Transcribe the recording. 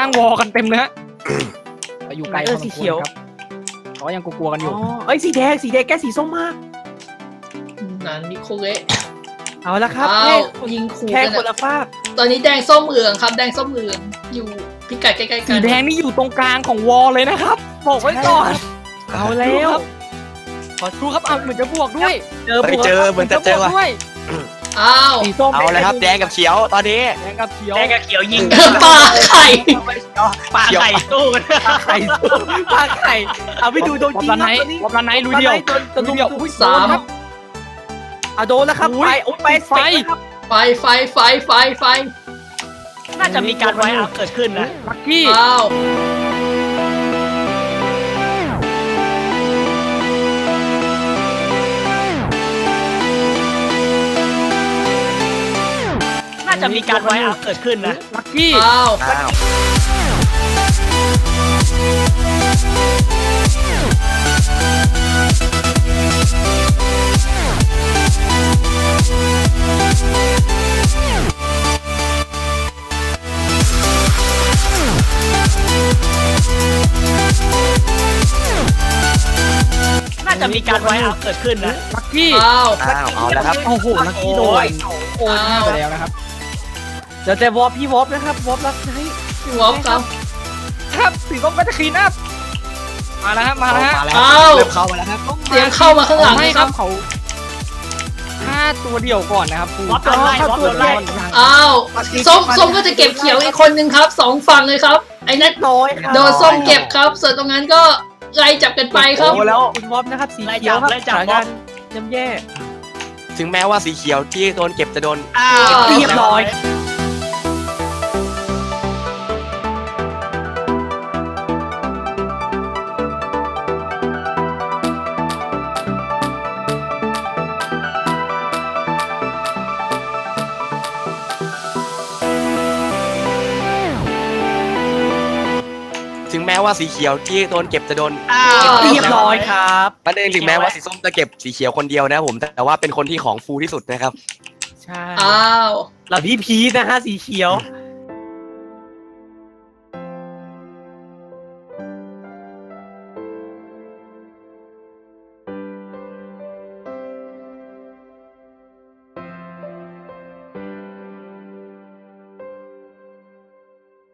างวอกันเต็มเลยฮะแต่อยู่ไกลเอพออสสีมคเขีวยวรครับเขายังกลัวๆกันอยู่อ๋อเอ้ยสีแดงสีแดงแกสีส้มมากนันนิโคเละเอาละครับอ้าแค่วยิงขู่แค่กันคนอะละฝากตอนนี้แดงส้มเหลืองครับ แดงส้มเหลืองอยู่พิกัดใกล้ๆกัสีนแดงนี่อยู่ตรงกลางของวอลเลยนะครับบอกไว้ก่อนเอาแล้วขอดูครับเอาเหมือนจะบวกด้วย เจอไปบัวเจอเหมือนจะเจอวว่ะกด้วย อ้าว สีส้มเอาเลยครับแดงกับเขียวตอนนี้แดงกับเขียวแดงกับเขียวยิงปลาไข่ ปลาไข่ตู้กันปลาไข่ปลาไข่เอาไปดูโดนวอจริบงลันคไนรับท์ตอนนี้วอบลันไนท์ลุยเดียวโดนโดนลุยเดียวอุ้ยสามครับเอาโดนแล้วครับอุ้ยไปโอ้ยไปไฟครับไฟไฟไฟไฟไฟน่าจะมีการไว้อัพเกิดขึ้นนะลักกี้อ้าว จะมีการ wipe out เกิดขึ้นนะ ลักกี้อ้าวอ้าวน่าจะมีการ wipe out เกิดขึ้นนะ ลักกี้อ้าวอ้าวเอาแล้วครับ โอ้โหลักกี้โดนโอนหน้าไปแล้วนะครับ เดี๋ยวแต่วอลพี่วอลนะครับวอลรักให้พี่วอฟครับครับสีส้มก็จะคลีนอัพมาแล้วครับมาแล้วฮะมาแล้วอ้าวเริ่มเข้ามาแล้วครับเสียงเข้ามาข้างหลังไม่นะคครัรับบเขาฆ่าตัวเดียวก่อนนะครับวอปโดนไล่วอปโดนไล่อ้าวส้มส้มก็จะเก็บเขียวอีกคนนึงครับสองฝั่งเลยครับ ไอ้นัทน้อยครับโดนส้มเก็บครับ ส่วนตรงนั้นก็ไล่จับกันไปครับโอ้แล้วคุณวอลนะครับสีเขียวครับสถานการณ์ย่ำแย่ ถึงแม้ว่าสีเขียวที่โดนเก็บจะโดนอ้าวเรียบร้อย ถึงแม้ว่าสีเขียวที่โดนเก็บจะโดนอ้าวเรียบร้อยครับประเด็นถึงแม้ว่าสีส้มจะเก็บสีเขียวคนเดียวนะครับผมแต่ว่าเป็นคนที่ของฟูที่สุดนะครับ ใช่อ้าวเราพี่พีชนะฮะสีเขียว